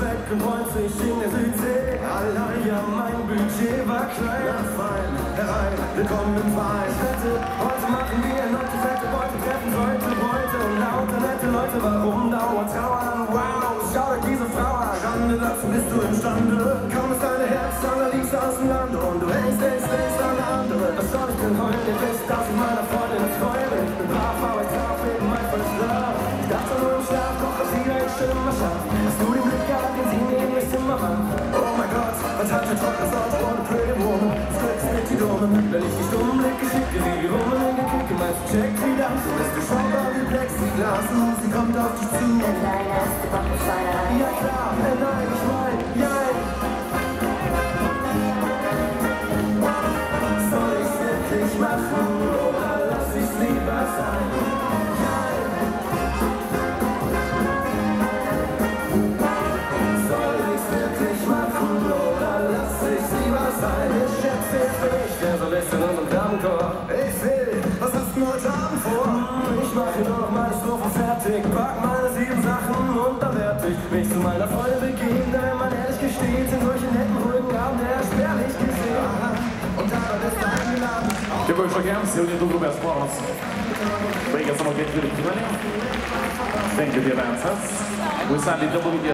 weg und freut sich in der Südsee. Allein, ja, mein Budget war klein. Na fein, herein, willkommen im Verein. Ich wette, heute machen wir erneut die fette Beute. Treffen sollte heute und lauter nette Leute. Warum dauert Trauern? Wow, schau dir diese Frau an. Schande, dazu bist du imstande. Kaum ist deine Herz allerliebste aus dem Lande. Und du hängst, hängst, hängst an der andere. Was soll ich denn heute? Ihr wisst, dass ich meiner Freundin träume. Ich bin brav, aber ich traf eben mein Love. Ich dachte nur im Schlaf, doch dass sie ein Schimmer schafft. Hast du den Blick Wenn ich die stummen Blicke schicke, wie die Rummen in die Kicke, meinst du, check wie das? Bist beschaubar wie Plexiglas und sie kommt auf dich zu. Deine erste Backenschweinerei. Ja klar, äh, nein, ich mein, jein. Soll ich's wirklich machen oder lass ich's lieber verlässt in unserem Damenchor. Ich seh dich, was ist denn heute Abend vor? Ich mache noch meine Strophe fertig, pack meine sieben Sachen und dann werd ich mich zu meiner Freude begeben, denn man ehrlich gesteht, in solchen netten ruhigen Abende eher spärlich gesehen. Und dabei bist du eingeladen. Ty byłeś okiem, silnie do grubia spłonąc. Bring us on a bit, really. Thank you, dear dancers. We sadly double